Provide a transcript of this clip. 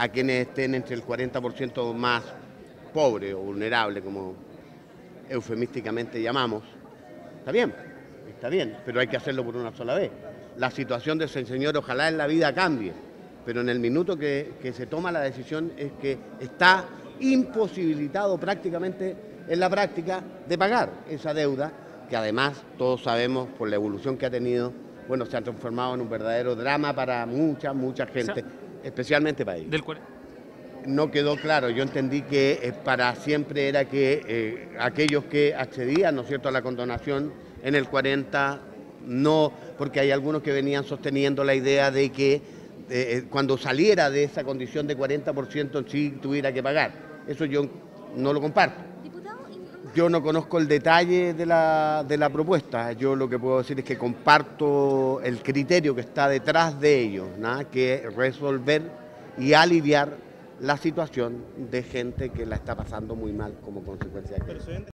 a quienes estén entre el 40% más pobre o vulnerable, como eufemísticamente llamamos. Está bien, está bien, pero hay que hacerlo por una sola vez. La situación de ese señor ojalá en la vida cambie, pero en el minuto que, que se toma la decisión es que está imposibilitado prácticamente en la práctica de pagar esa deuda que además todos sabemos por la evolución que ha tenido, bueno, se ha transformado en un verdadero drama para mucha, mucha gente, especialmente para ellos. Del cual- No quedó claro, yo entendí que eh, para siempre era que eh, aquellos que accedían, ¿no es cierto?, a la condonación en el 40, no, porque hay algunos que venían sosteniendo la idea de que eh, eh, cuando saliera de esa condición de 40% sí tuviera que pagar. Eso yo no lo comparto. Yo no conozco el detalle de la, de la propuesta. Yo lo que puedo decir es que comparto el criterio que está detrás de ello, ¿no? que es resolver y aliviar la situación de gente que la está pasando muy mal como consecuencia de.